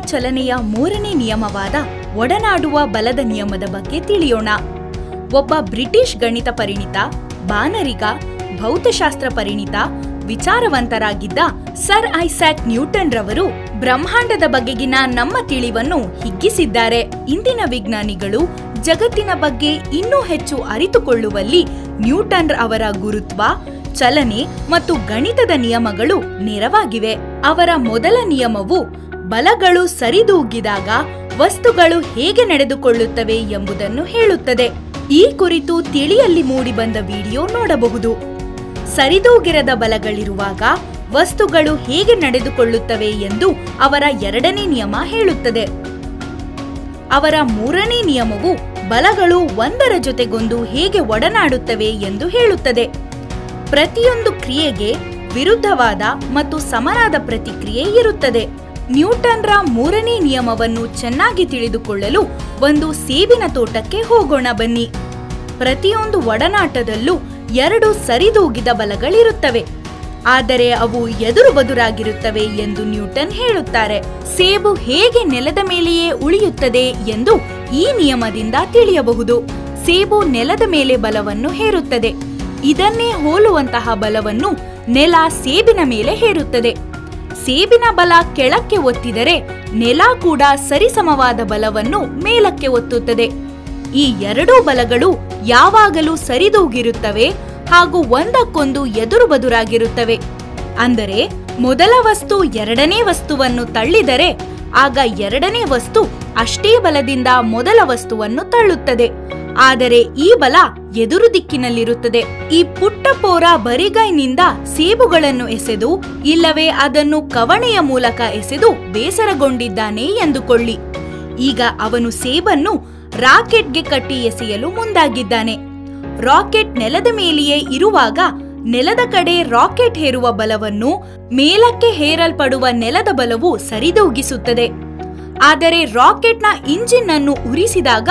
ಚಲನೆಯ ಮೂರನೇ ನಿಯಮವಾದ ಒಡನಾಡುವ ಬಲದ ನಿಯಮದ ಬಗ್ಗೆ ತಿಳಿಯೋಣ. ಒಬ್ಬ ಬ್ರಿಟಿಷ್ ಗಣಿತ ಪರಿಣಿತ, ಬಾನರಿಗ, ಭೌತಶಾಸ್ತ್ರ ಪರಿಣಿತ, ವಿಚಾರವಂತರಾಗಿದ್ದ ಸರ್ ಐಸಾಕ್ ನ್ಯೂಟನ್ ರವರು ಬ್ರಹ್ಮಾಂಡದ ಬಗೆಗಿನ ನಮ್ಮ ತಿಳಿವನ್ನು ಹಿಗ್ಗಿಸಿದ್ದಾರೆ. ಇಂದಿನ ವಿಜ್ಞಾನಿಗಳು ಜಗತ್ತಿನ ಬಗ್ಗೆ ಇನ್ನೂ ಹೆಚ್ಚು ಅರಿತುಕೊಳ್ಳುವಲ್ಲಿ ನ್ಯೂಟನ್ ಅವರ ಗುರುತ್ವ, ಚಲನೆ ಮತ್ತು ಗಣಿತದ ನಿಯಮಗಳು ನೆರವಾಗಿವೆ. ಅವರ ಮೊದಲ ನಿಯಮವು ಬಲಗಳು ಸರಿದೂಗಿದಾಗ ವಸ್ತುಗಳು ಹೇಗೆ ನಡೆದುಕೊಳ್ಳುತ್ತವೆ ಎಂಬುದನ್ನು ಹೇಳುತ್ತದೆ. ಈ ಕುರಿತು ತಿಳಿಯಲ್ಲಿ ಮೂಡಿಬಂದ ವಿಡಿಯೋ ನೋಡಬಹುದು. ಸರಿದೂಗಿರದ ಬಲಗಳಿರುವಾಗ ವಸ್ತುಗಳು ಹೇಗೆ ನಡೆದುಕೊಳ್ಳುತ್ತವೆ ಎಂದು ಅವರ ಎರಡನೇ ನಿಯಮ ಹೇಳುತ್ತದೆ. ಅವರ ಮೂರನೇ ನಿಯಮವು ಬಲಗಳು ಒಂದರ ಜೊತೆಗೊಂದು ಹೇಗೆ ಒಡನಾಡುತ್ತವೆ ಎಂದು ಹೇಳುತ್ತದೆ. ಪ್ರತಿಯೊಂದು ಕ್ರಿಯೆಗೆ ವಿರುದ್ಧವಾದ ಮತ್ತು ಸಮನಾದ ಪ್ರತಿಕ್ರಿಯೆ ಇರುತ್ತದೆ. ನ್ಯೂಟನ್ರ ಮೂರನೇ ನಿಯಮವನ್ನು ಚೆನ್ನಾಗಿ ತಿಳಿದುಕೊಳ್ಳಲು ಒಂದು ಸೇಬಿನ ತೋಟಕ್ಕೆ ಹೋಗೋಣ ಬನ್ನಿ. ಪ್ರತಿಯೊಂದು ಒಡನಾಟದಲ್ಲೂ ಎರಡು ಸರಿದೂಗಿದ ಬಲಗಳಿರುತ್ತವೆ. ಆದರೆ ಅವು ಎದುರು ಬದುರಾಗಿರುತ್ತವೆ ಎಂದು ನ್ಯೂಟನ್ ಹೇಳುತ್ತಾರೆ. ಸೇಬು ಹೇಗೆ ನೆಲದ ಮೇಲೆಯೇ ಉಳಿಯುತ್ತದೆ ಎಂದು ಈ ನಿಯಮದಿಂದ ತಿಳಿಯಬಹುದು. ಸೇಬು ನೆಲದ ಮೇಲೆ ಬಲವನ್ನು ಹೇರುತ್ತದೆ. ಇದನ್ನೇ ಹೋಲುವಂತಹ ಬಲವನ್ನು ನೆಲ ಸೇಬಿನ ಮೇಲೆ ಹೇರುತ್ತದೆ. ಸೇಬಿನ ಬಲ ಕೆಳಕ್ಕೆ ಒತ್ತಿದರೆ ನೆಲ ಕೂಡ ಸರಿಸಮವಾದ ಬಲವನ್ನು ಮೇಲಕ್ಕೆ ಒತ್ತುತ್ತದೆ. ಈ ಎರಡೂ ಬಲಗಳು ಯಾವಾಗಲೂ ಸರಿದೂಗಿರುತ್ತವೆ ಹಾಗೂ ಒಂದಕ್ಕೊಂದು ಎದುರು ಬದುರಾಗಿರುತ್ತವೆ ಅಂದರೆ ಮೊದಲ ವಸ್ತು ಎರಡನೇ ವಸ್ತುವನ್ನು ತಳ್ಳಿದರೆ ಆಗ ಎರಡನೇ ವಸ್ತು ಅಷ್ಟೇ ಬಲದಿಂದ ಮೊದಲ ವಸ್ತುವನ್ನು ತಳ್ಳುತ್ತದೆ. ಆದರೆ ಈ ಬಲ ಎದುರು ದಿಕ್ಕಿನಲ್ಲಿರುತ್ತದೆ. ಈ ಪುಟ್ಟ ಪೋರ ಬರಿಗೈನಿಂದ ಸೇಬುಗಳನ್ನು ಎಸೆದು, ಇಲ್ಲವೇ ಅದನ್ನು ಕವಣೆಯ ಮೂಲಕ ಎಸೆದು ಬೇಸರಗೊಂಡಿದ್ದಾನೆ ಎಂದುಕೊಳ್ಳಿ. ಈಗ ಅವನು ಸೇಬನ್ನು ರಾಕೆಟ್ಗೆ ಕಟ್ಟಿ ಎಸೆಯಲು ಮುಂದಾಗಿದ್ದಾನೆ. ರಾಕೆಟ್ ನೆಲದ ಮೇಲೆಯೇ ಇರುವಾಗ ನೆಲದ ಕಡೆ ರಾಕೆಟ್ ಹೇರುವ ಬಲವನ್ನು ಮೇಲಕ್ಕೆ ಹೇರಲ್ಪಡುವ ನೆಲದ ಬಲವು ಸರಿದೂಗಿಸುತ್ತದೆ. ಆದರೆ ರಾಕೆಟ್ನ ಇಂಜಿನ್ ಅನ್ನು ಉರಿಸಿದಾಗ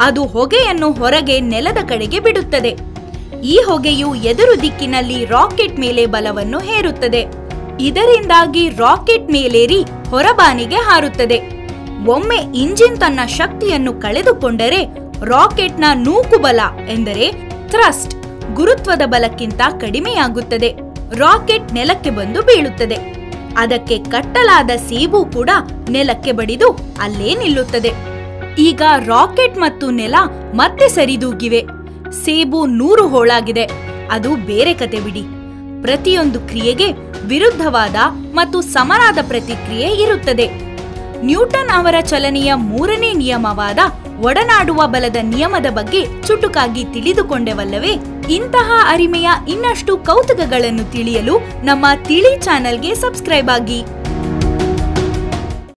ಅದು ಹೊಗೆಯನ್ನು ಹೊರಗೆ ನೆಲದ ಕಡೆಗೆ ಬಿಡುತ್ತದೆ. ಈ ಹೊಗೆಯು ಎದುರು ದಿಕ್ಕಿನಲ್ಲಿ ರಾಕೆಟ್ ಮೇಲೆ ಬಲವನ್ನು ಹೇರುತ್ತದೆ. ಇದರಿಂದಾಗಿ ರಾಕೆಟ್ ಮೇಲೇರಿ ಹೊರಬಾನಿಗೆ ಹಾರುತ್ತದೆ. ಒಮ್ಮೆ ಇಂಜಿನ್ ತನ್ನ ಶಕ್ತಿಯನ್ನು ಕಳೆದುಕೊಂಡರೆ ರಾಕೆಟ್ನ ನೂಕುಬಲ ಎಂದರೆ ಥ್ರಸ್ಟ್ ಗುರುತ್ವದ ಬಲಕ್ಕಿಂತ ಕಡಿಮೆಯಾಗುತ್ತದೆ. ರಾಕೆಟ್ ನೆಲಕ್ಕೆ ಬಂದು ಬೀಳುತ್ತದೆ. ಅದಕ್ಕೆ ಕಟ್ಟಲಾದ ಸೇಬು ಕೂಡ ನೆಲಕ್ಕೆ ಬಡಿದು ಅಲ್ಲೇ ನಿಲ್ಲುತ್ತದೆ. ಈಗ ರಾಕೆಟ್ ಮತ್ತು ನೆಲ ಮತ್ತೆ ಸರಿದೂಗಿವೆ. ಸೇಬು ನೂರು ಹೋಳಾಗಿದೆ. ಅದು ಬೇರೆ ಕತೆ ಬಿಡಿ. ಪ್ರತಿಯೊಂದು ಕ್ರಿಯೆಗೆ ವಿರುದ್ಧವಾದ ಮತ್ತು ಸಮನಾದ ಪ್ರತಿಕ್ರಿಯೆ ಇರುತ್ತದೆ. ನ್ಯೂಟನ್ ಅವರ ಚಲನೆಯ ಮೂರನೇ ನಿಯಮವಾದ ಒಡನಾಡುವ ಬಲದ ನಿಯಮದ ಬಗ್ಗೆ ಚುಟುಕಾಗಿ ತಿಳಿದುಕೊಂಡೆವಲ್ಲವೇ? ಇಂತಹ ಅರಿಮೆಯ ಇನ್ನಷ್ಟು ಕೌತುಕಗಳನ್ನು ತಿಳಿಯಲು ನಮ್ಮ ತಿಳಿ ಚಾನೆಲ್ಗೆ ಸಬ್ಸ್ಕ್ರೈಬ್ ಆಗಿ.